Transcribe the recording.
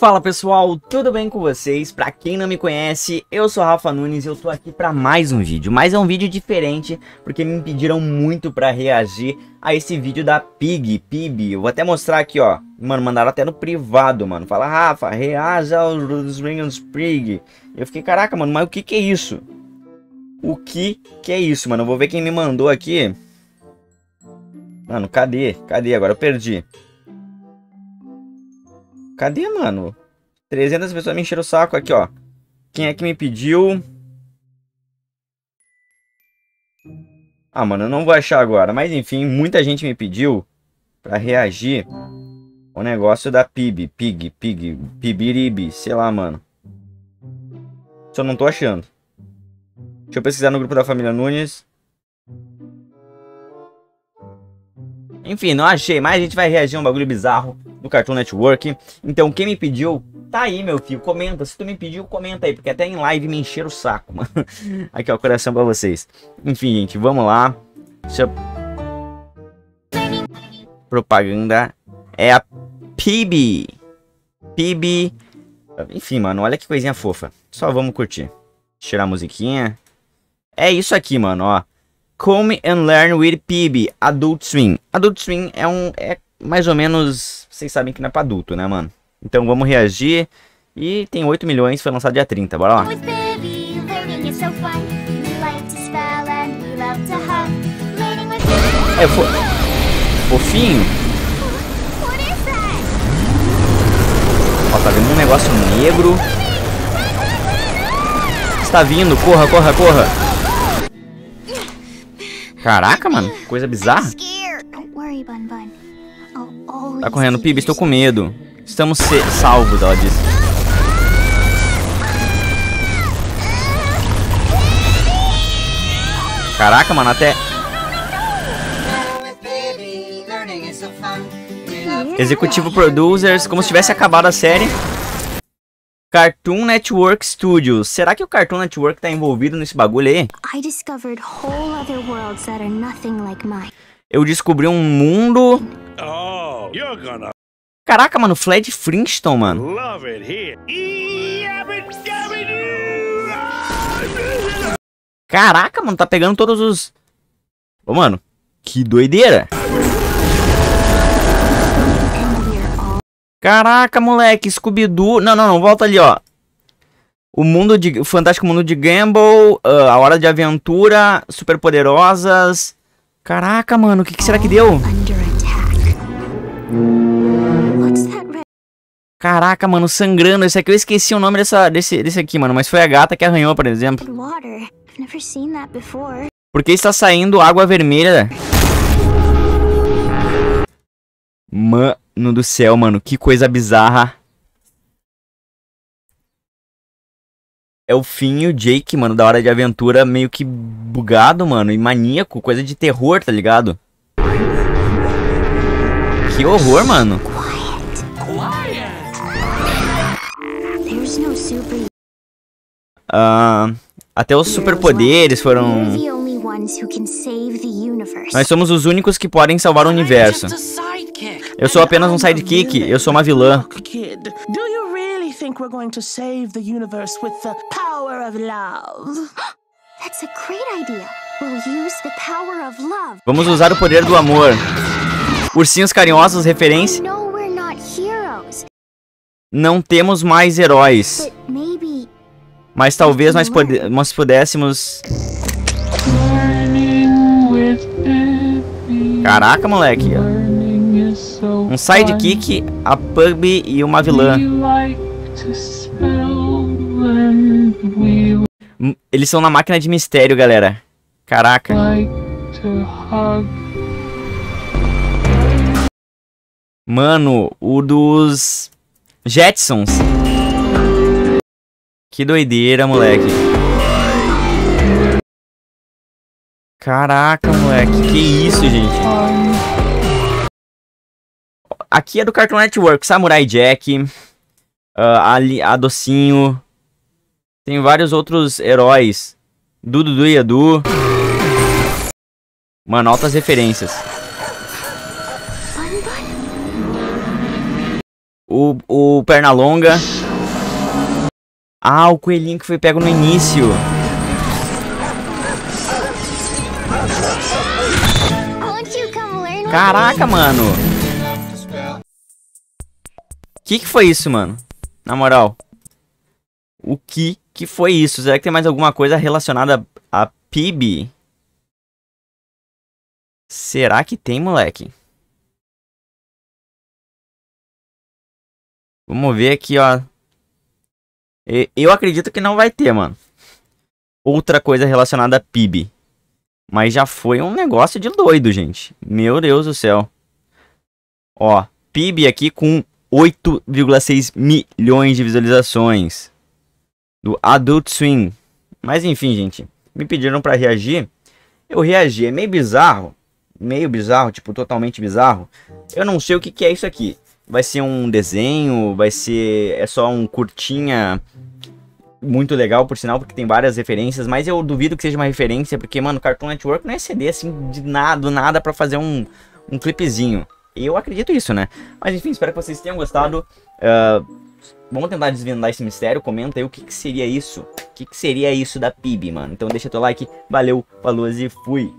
Fala pessoal, tudo bem com vocês? Pra quem não me conhece, eu sou Rafa Nunes e eu tô aqui pra mais um vídeo. Mas é um vídeo diferente, porque me pediram muito pra reagir a esse vídeo da Pig, Pib. Eu vou até mostrar aqui, ó. Mano, mandaram até no privado, mano. Fala, Rafa, reaja aos Rings Pig. Eu fiquei, caraca, mano, mas o que que é isso? O que que é isso, mano? Eu vou ver quem me mandou aqui. Mano, cadê? Cadê? Agora eu perdi. Cadê, mano? 300 pessoas me encheram o saco aqui, ó. Quem é que me pediu? Ah, mano, eu não vou achar agora. Mas enfim, muita gente me pediu pra reagir ao negócio da PIB. Pig, Pig, Pibiribi, sei lá, mano. Só não tô achando. Deixa eu pesquisar no grupo da família Nunes. Enfim, não achei, mas a gente vai reagir a um bagulho bizarro do Cartoon Network. Então, quem me pediu, tá aí, meu filho. Comenta. Se tu me pediu, comenta aí, porque até em live me encheram o saco, mano. Aqui, ó, coração pra vocês. Enfim, gente, vamos lá. Deixa eu... Propaganda é a PIB. PIB. Enfim, mano, olha que coisinha fofa. Só vamos curtir. Tirar a musiquinha. É isso aqui, mano, ó. Come and Learn with PIB, Adult Swim. Adult Swim é um é mais ou menos, vocês sabem que não é pra adulto, né, mano? Então vamos reagir. E tem 8 milhões, foi lançado dia 30, bora lá. É, fo fofinho. Ó, tá vendo um negócio negro. Está vindo, corra, corra, corra. Caraca, mano, coisa bizarra. Tá correndo, Pib, estou com medo. Estamos salvos, ela disse. Caraca, mano, até... Executivo Producers, como se tivesse acabado a série. Cartoon Network Studios. Será que o Cartoon Network tá envolvido nesse bagulho aí? Eu descobri um mundo... Oh, gonna... Caraca, mano, Fred Flintstone, mano. Caraca, mano, tá pegando todos os... Ô, mano, que doideira. Caraca, moleque, Scooby-Doo... Não, não, não, volta ali, ó. O mundo de... O fantástico mundo de Gamble, uh, a hora de aventura, superpoderosas... Caraca, mano, o que, que será que deu? Caraca, mano, sangrando. Esse aqui eu esqueci o nome dessa, desse, desse aqui, mano. Mas foi a gata que arranhou, por exemplo. Porque está saindo água vermelha. Mano do céu, mano. Que coisa bizarra. É o Finn e o Jake, mano, da hora de aventura, meio que bugado, mano. E maníaco, coisa de terror, tá ligado? Que horror, mano. Uh, até os superpoderes foram. Nós somos os únicos que podem salvar o universo. Eu sou apenas um sidekick, eu sou uma vilã. Vamos usar o poder do amor. Ursinhos carinhosos, referência. Não temos mais heróis. Mas talvez nós, nós pudéssemos... Caraca, moleque. Um sidekick, a pub e uma vilã. Eles são na máquina de mistério, galera. Caraca. Mano, o dos Jetsons. Que doideira, moleque. Caraca, moleque. Que isso, gente. Aqui é do Cartoon Network. Samurai Jack. Uh, a, a Docinho. Tem vários outros heróis. Dudu e Edu. Mano, altas referências. O, o Pernalonga. Ah, o coelhinho que foi pego no início. Caraca, mano. Que que foi isso, mano? Na moral. O que que foi isso? Será que tem mais alguma coisa relacionada a PIB? Será que tem, moleque? Vamos ver aqui, ó. Eu acredito que não vai ter, mano. Outra coisa relacionada a PIB. Mas já foi um negócio de doido, gente. Meu Deus do céu. Ó, PIB aqui com 8,6 milhões de visualizações. Do Adult Swim. Mas enfim, gente. Me pediram para reagir. Eu reagi. É meio bizarro. Meio bizarro, tipo, totalmente bizarro. Eu não sei o que, que é isso aqui. Vai ser um desenho? Vai ser. É só um curtinha muito legal, por sinal, porque tem várias referências, mas eu duvido que seja uma referência, porque, mano, Cartoon Network não é CD assim de nada, do nada para fazer um, um clipezinho. Eu acredito isso, né? Mas enfim, espero que vocês tenham gostado. Uh, vamos tentar desvendar esse mistério. Comenta aí o que, que seria isso. O que, que seria isso da PIB, mano. Então deixa teu like. Valeu, falou e fui.